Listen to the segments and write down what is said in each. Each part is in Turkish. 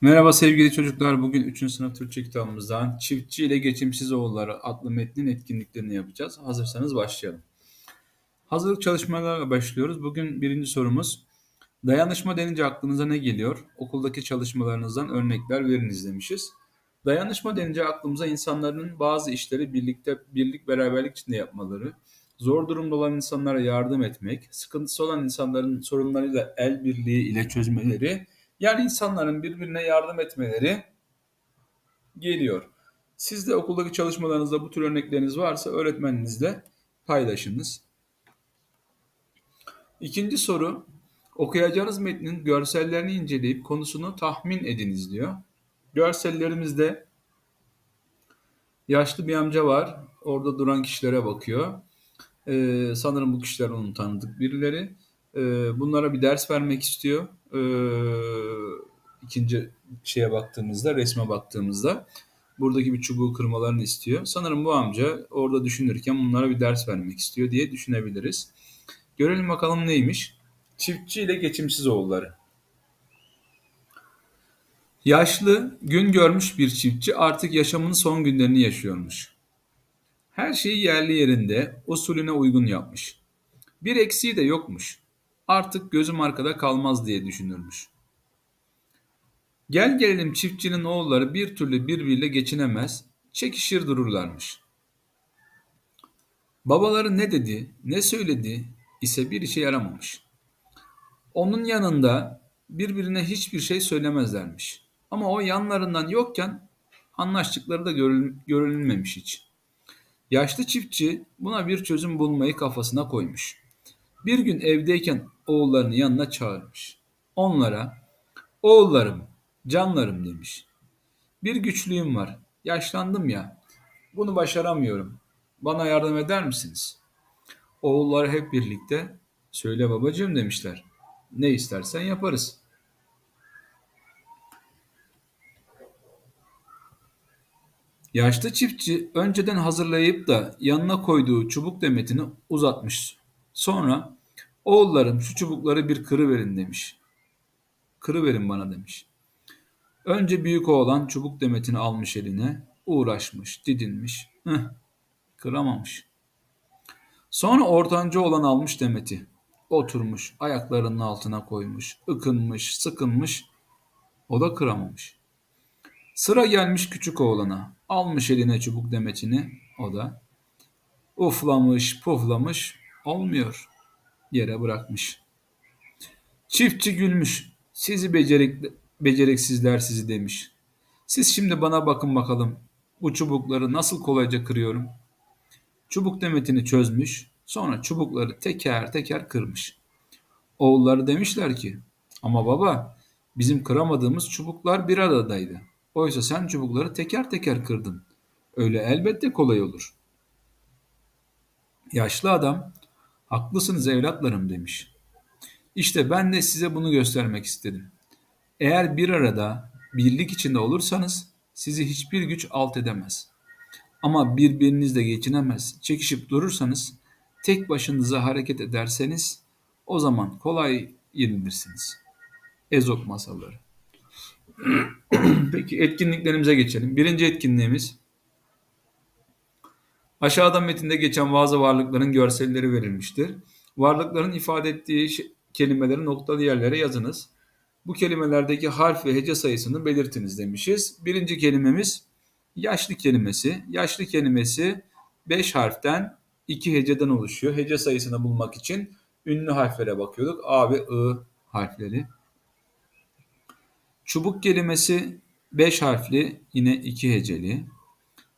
Merhaba sevgili çocuklar. Bugün 3. sınıf Türkçe kitabımızdan Çiftçi ile Geçimsiz Oğulları adlı metnin etkinliklerini yapacağız. Hazırsanız başlayalım. Hazırlık çalışmalarına başlıyoruz. Bugün birinci sorumuz. Dayanışma denince aklınıza ne geliyor? Okuldaki çalışmalarınızdan örnekler veriniz demişiz. Dayanışma denince aklımıza insanların bazı işleri birlikte birlik beraberlik içinde yapmaları, zor durumda olan insanlara yardım etmek, sıkıntısı olan insanların sorunlarıyla el birliği ile çözmeleri, yani insanların birbirine yardım etmeleri geliyor. Siz de okuldaki çalışmalarınızda bu tür örnekleriniz varsa öğretmeninizle paylaşınız. İkinci soru, okuyacağınız metnin görsellerini inceleyip konusunu tahmin ediniz diyor. Görsellerimizde yaşlı bir amca var. Orada duran kişilere bakıyor. Ee, sanırım bu kişiler onun tanıdık birileri. Ee, bunlara bir ders vermek istiyor. Ee, ikinci şeye baktığımızda, resme baktığımızda buradaki bir çubuğu kırmalarını istiyor. Sanırım bu amca orada düşünürken bunlara bir ders vermek istiyor diye düşünebiliriz. Görelim bakalım neymiş. Çiftçi ile geçimsiz oğulları. Yaşlı, gün görmüş bir çiftçi artık yaşamının son günlerini yaşıyormuş. Her şeyi yerli yerinde, usulüne uygun yapmış. Bir eksiği de yokmuş. Artık gözüm arkada kalmaz diye düşünürmüş. Gel gelelim çiftçinin oğulları bir türlü birbiriyle geçinemez, çekişir dururlarmış. Babaları ne dedi, ne söyledi ise bir işe yaramamış. Onun yanında birbirine hiçbir şey söylemezlermiş. Ama o yanlarından yokken anlaştıkları da görülmemiş hiç. Yaşlı çiftçi buna bir çözüm bulmayı kafasına koymuş. Bir gün evdeyken oğullarını yanına çağırmış. Onlara, oğullarım, canlarım demiş. Bir güçlüğüm var, yaşlandım ya, bunu başaramıyorum. Bana yardım eder misiniz? Oğullar hep birlikte, söyle babacığım demişler. Ne istersen yaparız. Yaşlı çiftçi önceden hazırlayıp da yanına koyduğu çubuk demetini uzatmış. Sonra oğullarım şu çubukları bir kırıverin demiş. Kırıverin bana demiş. Önce büyük oğlan çubuk demetini almış eline, uğraşmış, didinmiş, hıh, kıramamış. Sonra ortanca olan almış demeti, oturmuş, ayaklarının altına koymuş, ıkınmış, sıkınmış, o da kıramamış. Sıra gelmiş küçük oğlana, almış eline çubuk demetini, o da uflamış, puflamış, olmuyor, yere bırakmış. Çiftçi gülmüş, sizi becerikli, beceriksizler sizi demiş. Siz şimdi bana bakın bakalım. Bu çubukları nasıl kolayca kırıyorum. Çubuk demetini çözmüş. Sonra çubukları teker teker kırmış. Oğulları demişler ki ama baba bizim kıramadığımız çubuklar bir aradaydı. Oysa sen çubukları teker teker kırdın. Öyle elbette kolay olur. Yaşlı adam haklısınız evlatlarım demiş. İşte ben de size bunu göstermek istedim. Eğer bir arada, birlik içinde olursanız sizi hiçbir güç alt edemez. Ama birbirinizle geçinemez, çekişip durursanız, tek başınıza hareket ederseniz o zaman kolay yenilirsiniz. Ezop masalları. Peki etkinliklerimize geçelim. Birinci etkinliğimiz aşağıda metinde geçen bazı varlıkların görselleri verilmiştir. Varlıkların ifade ettiği kelimeleri noktalı yerlere yazınız. Bu kelimelerdeki harf ve hece sayısını belirtiniz demişiz. Birinci kelimemiz yaşlı kelimesi. Yaşlı kelimesi 5 harften 2 heceden oluşuyor. Hece sayısını bulmak için ünlü harflere bakıyorduk. A ve I harfleri. Çubuk kelimesi 5 harfli yine 2 heceli.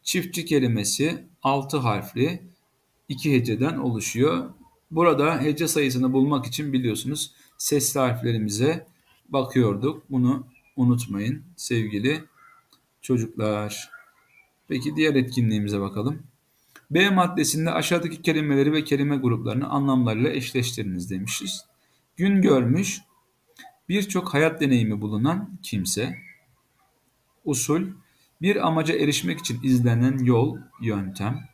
Çiftçi kelimesi 6 harfli 2 heceden oluşuyor. Burada hece sayısını bulmak için biliyorsunuz sesli harflerimize bakıyorduk. Bunu unutmayın sevgili çocuklar. Peki diğer etkinliğimize bakalım. B maddesinde aşağıdaki kelimeleri ve kelime gruplarını anlamlarıyla eşleştiriniz demişiz. Gün görmüş, birçok hayat deneyimi bulunan kimse. Usul, bir amaca erişmek için izlenen yol, yöntem.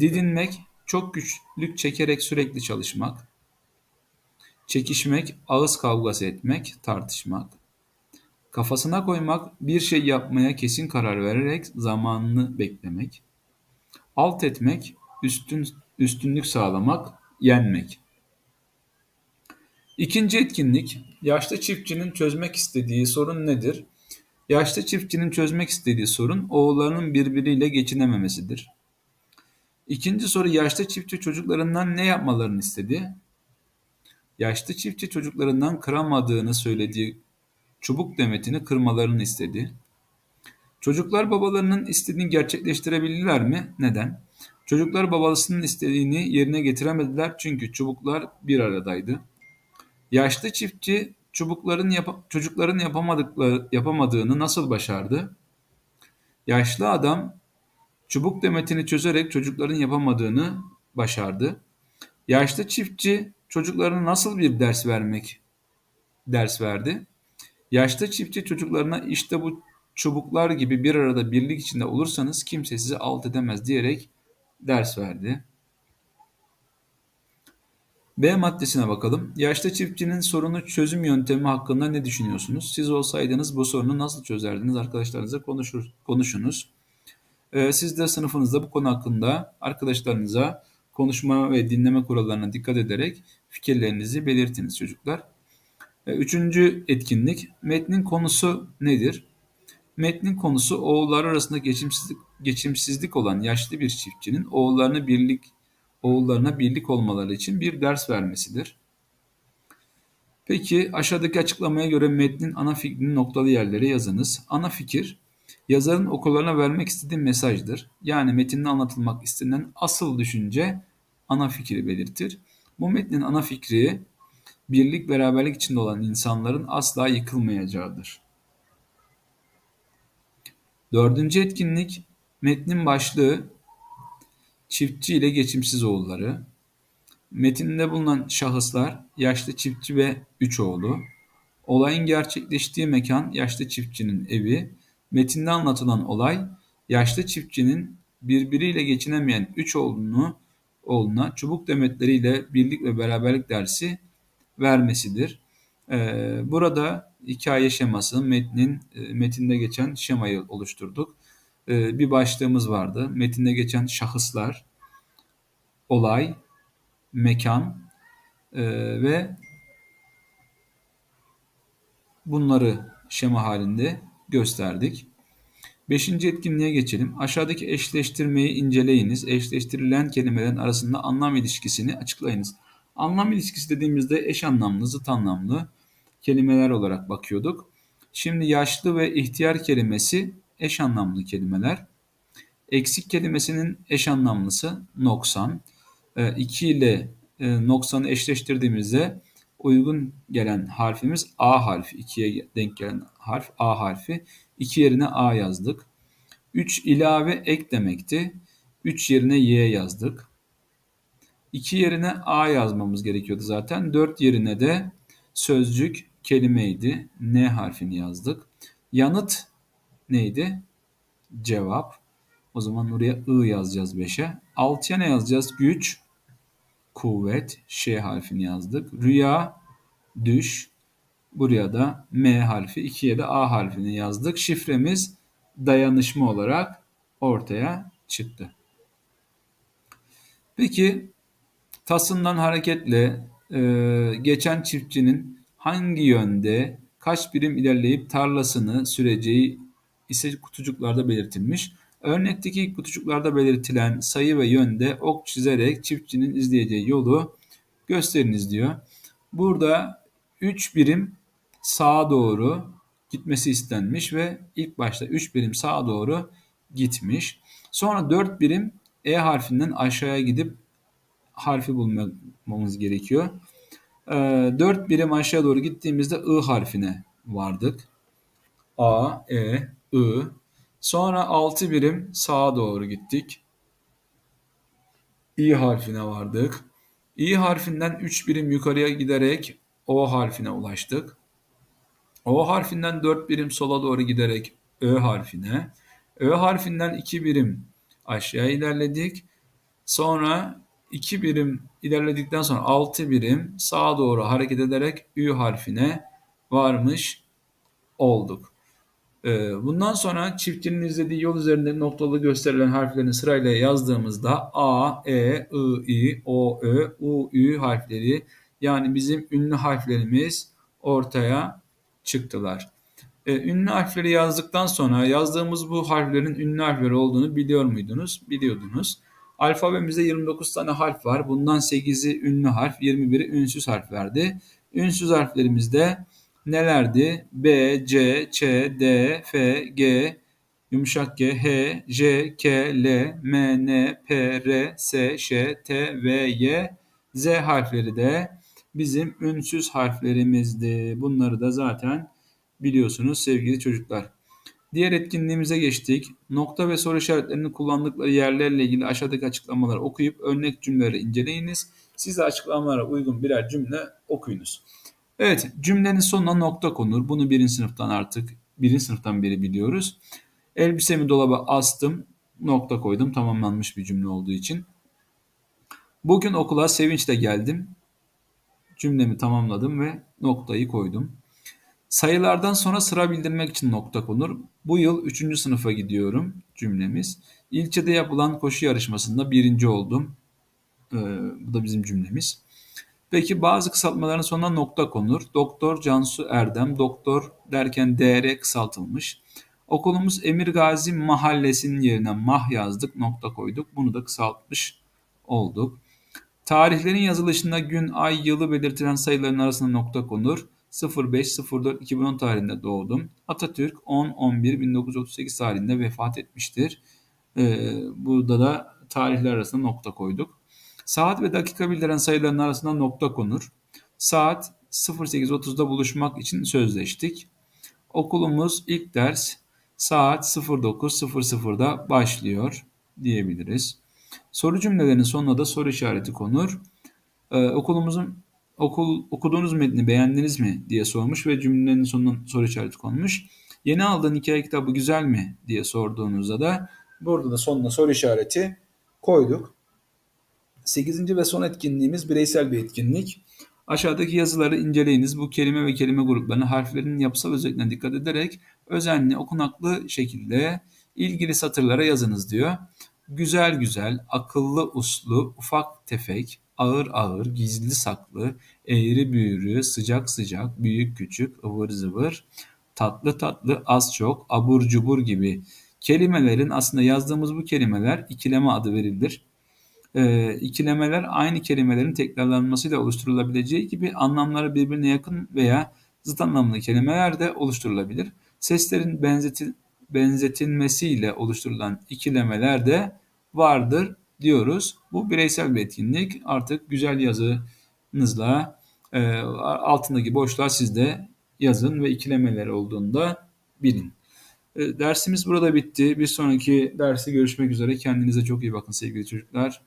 Didinmek, çok güçlük çekerek sürekli çalışmak. Çekişmek, ağız kavgası etmek, tartışmak. Kafasına koymak, bir şey yapmaya kesin karar vererek zamanını beklemek. Alt etmek, üstün, üstünlük sağlamak, yenmek. İkinci etkinlik, yaşlı çiftçinin çözmek istediği sorun nedir? Yaşlı çiftçinin çözmek istediği sorun oğullarının birbiriyle geçinememesidir. İkinci soru yaşlı çiftçi çocuklarından ne yapmalarını istedi? Yaşlı çiftçi çocuklarından kıramadığını söylediği çubuk demetini kırmalarını istedi. Çocuklar babalarının istediğini gerçekleştirebildiler mi? Neden? Çocuklar babasının istediğini yerine getiremediler çünkü çubuklar bir aradaydı. Yaşlı çiftçi çubukların yap çocukların yapamadıkları yapamadığını nasıl başardı? Yaşlı adam çubuk demetini çözerek çocukların yapamadığını başardı. Yaşlı çiftçi çocuklarına nasıl bir ders vermek ders verdi? Yaşlı çiftçi çocuklarına işte bu çubuklar gibi bir arada birlik içinde olursanız kimse sizi alt edemez diyerek ders verdi. B maddesine bakalım. Yaşlı çiftçinin sorunu çözüm yöntemi hakkında ne düşünüyorsunuz? Siz olsaydınız bu sorunu nasıl çözerdiniz? Arkadaşlarınızla konuşur, konuşunuz. Ee, siz de sınıfınızda bu konu hakkında arkadaşlarınıza konuşma ve dinleme kurallarına dikkat ederek fikirlerinizi belirtiniz çocuklar. Ee, üçüncü etkinlik, metnin konusu nedir? Metnin konusu oğullar arasında geçimsizlik, geçimsizlik olan yaşlı bir çiftçinin oğullarını birlik oğullarına birlik olmaları için bir ders vermesidir. Peki aşağıdaki açıklamaya göre metnin ana fikrinin noktalı yerlere yazınız. Ana fikir yazarın okullarına vermek istediği mesajdır. Yani metinde anlatılmak istenen asıl düşünce ana fikri belirtir. Bu metnin ana fikri birlik beraberlik içinde olan insanların asla yıkılmayacağıdır. Dördüncü etkinlik metnin başlığı çiftçi ile geçimsiz oğulları. Metinde bulunan şahıslar yaşlı çiftçi ve üç oğlu. Olayın gerçekleştiği mekan yaşlı çiftçinin evi. Metinde anlatılan olay yaşlı çiftçinin birbiriyle geçinemeyen üç oğlunu oğluna çubuk demetleriyle birlik ve beraberlik dersi vermesidir. Ee, burada hikaye şeması, metnin e, metinde geçen şemayı oluşturduk. Ee, bir başlığımız vardı. Metinde geçen şahıslar, olay, mekan e, ve bunları şema halinde gösterdik. Beşinci etkinliğe geçelim. Aşağıdaki eşleştirmeyi inceleyiniz. Eşleştirilen kelimelerin arasında anlam ilişkisini açıklayınız. Anlam ilişkisi dediğimizde eş anlamlı, zıt anlamlı kelimeler olarak bakıyorduk. Şimdi yaşlı ve ihtiyar kelimesi eş anlamlı kelimeler. Eksik kelimesinin eş anlamlısı noksan. 2 ee, ile e, noksanı eşleştirdiğimizde uygun gelen harfimiz A harfi. 2'ye denk gelen harf A harfi. 2 yerine A yazdık. 3 ilave ek demekti. 3 yerine Y yazdık. 2 yerine A yazmamız gerekiyordu zaten. 4 yerine de sözcük kelimeydi. N harfini yazdık. Yanıt neydi? Cevap. O zaman oraya I yazacağız 5'e. 6'ya ne yazacağız? Güç, kuvvet, Ş harfini yazdık. Rüya, düş. Buraya da M harfi, 2'ye de A harfini yazdık. Şifremiz dayanışma olarak ortaya çıktı. Peki tasından hareketle e, geçen çiftçinin hangi yönde kaç birim ilerleyip tarlasını süreceği ise kutucuklarda belirtilmiş. Örnekteki kutucuklarda belirtilen sayı ve yönde ok çizerek çiftçinin izleyeceği yolu gösteriniz diyor. Burada 3 birim sağa doğru gitmesi istenmiş ve ilk başta 3 birim sağa doğru gitmiş. Sonra 4 birim E harfinden aşağıya gidip harfi bulmamız gerekiyor. 4 ee, birim aşağı doğru gittiğimizde I harfine vardık. A, E, I. Sonra 6 birim sağa doğru gittik. İ harfine vardık. İ harfinden 3 birim yukarıya giderek O harfine ulaştık. O harfinden 4 birim sola doğru giderek Ö harfine. Ö harfinden 2 birim aşağı ilerledik. Sonra 2 birim ilerledikten sonra 6 birim sağa doğru hareket ederek Ü harfine varmış olduk. Ee, bundan sonra çiftçinin izlediği yol üzerinde noktalı gösterilen harflerini sırayla yazdığımızda A, E, I, I, O, Ö, U, Ü harfleri yani bizim ünlü harflerimiz ortaya çıktılar. Ee, ünlü harfleri yazdıktan sonra yazdığımız bu harflerin ünlü harfleri olduğunu biliyor muydunuz? Biliyordunuz. Alfabemizde 29 tane harf var. Bundan 8'i ünlü harf, 21'i ünsüz harflerdi. Ünsüz harflerimizde nelerdi? B, C, Ç, D, F, G, yumuşak G, H, J, K, L, M, N, P, R, S, Ş, T, V, Y, Z harfleri de bizim ünsüz harflerimizdi. Bunları da zaten biliyorsunuz sevgili çocuklar. Diğer etkinliğimize geçtik. Nokta ve soru işaretlerini kullandıkları yerlerle ilgili aşağıdaki açıklamaları okuyup örnek cümleleri inceleyiniz. Siz de açıklamalara uygun birer cümle okuyunuz. Evet cümlenin sonuna nokta konur. Bunu birinci sınıftan artık birinci sınıftan beri biliyoruz. Elbisemi dolaba astım. Nokta koydum. Tamamlanmış bir cümle olduğu için. Bugün okula sevinçle geldim. Cümlemi tamamladım ve noktayı koydum. Sayılardan sonra sıra bildirmek için nokta konur. Bu yıl 3. sınıfa gidiyorum cümlemiz. İlçede yapılan koşu yarışmasında birinci oldum. Ee, bu da bizim cümlemiz. Peki bazı kısaltmaların sonuna nokta konur. Doktor Cansu Erdem, doktor derken DR kısaltılmış. Okulumuz Emir Gazi Mahallesi'nin yerine mah yazdık, nokta koyduk. Bunu da kısaltmış olduk. Tarihlerin yazılışında gün, ay, yılı belirtilen sayıların arasında nokta konur. 05.04.2010 tarihinde doğdum. Atatürk 10.11.1938 tarihinde vefat etmiştir. Ee, burada da tarihler arasında nokta koyduk. Saat ve dakika bildiren sayıların arasında nokta konur. Saat 08.30'da buluşmak için sözleştik. Okulumuz ilk ders saat 09.00'da başlıyor diyebiliriz. Soru cümlelerinin sonuna da soru işareti konur. Ee, okulumuzun okul okuduğunuz metni beğendiniz mi diye sormuş ve cümlenin sonuna soru işareti konmuş. Yeni aldığın hikaye kitabı güzel mi diye sorduğunuzda da burada da sonuna soru işareti koyduk. Sekizinci ve son etkinliğimiz bireysel bir etkinlik. Aşağıdaki yazıları inceleyiniz. Bu kelime ve kelime gruplarını harflerin yapısal özelliklerine dikkat ederek özenli, okunaklı şekilde ilgili satırlara yazınız diyor. Güzel güzel, akıllı uslu, ufak tefek, ağır ağır, gizli saklı, eğri büğrü, sıcak sıcak, büyük küçük, ıvır zıvır, tatlı tatlı, az çok, abur cubur gibi kelimelerin aslında yazdığımız bu kelimeler ikileme adı verilir. Ee, ikilemeler aynı kelimelerin tekrarlanmasıyla oluşturulabileceği gibi anlamları birbirine yakın veya zıt anlamlı kelimeler de oluşturulabilir. Seslerin benzetil, benzetilmesiyle oluşturulan ikilemeler de vardır diyoruz. Bu bireysel bir etkinlik. Artık güzel yazınızla e, altındaki boşluğa siz de yazın ve ikilemeler olduğunda bilin. E, dersimiz burada bitti. Bir sonraki dersi görüşmek üzere. Kendinize çok iyi bakın sevgili çocuklar.